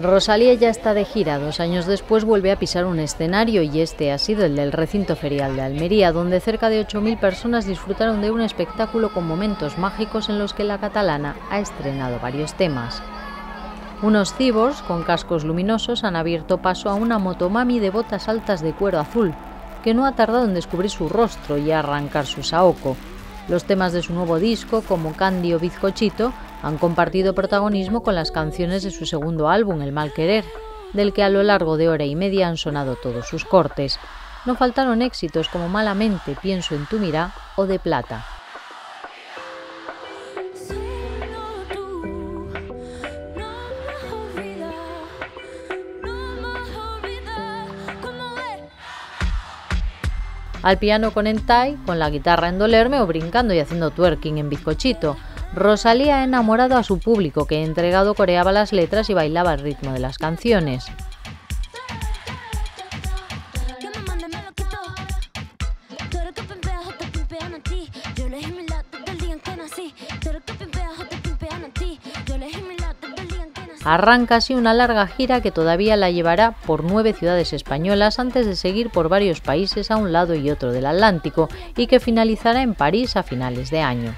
Rosalía ya está de gira, dos años después vuelve a pisar un escenario y este ha sido el del recinto ferial de Almería, donde cerca de 8.000 personas disfrutaron de un espectáculo con momentos mágicos en los que la catalana ha estrenado varios temas. Unos cibos con cascos luminosos han abierto paso a una motomami de botas altas de cuero azul, que no ha tardado en descubrir su rostro y arrancar su saoco. Los temas de su nuevo disco, como Candy Bizcochito, han compartido protagonismo con las canciones de su segundo álbum, El Mal Querer, del que a lo largo de hora y media han sonado todos sus cortes. No faltaron éxitos como Malamente, Pienso en tu mirá o De Plata. Al piano con Entai, con la guitarra en Dolerme o brincando y haciendo twerking en Bizcochito. Rosalía ha enamorado a su público que entregado coreaba las letras y bailaba al ritmo de las canciones. Arranca así una larga gira que todavía la llevará por nueve ciudades españolas antes de seguir por varios países a un lado y otro del Atlántico y que finalizará en París a finales de año.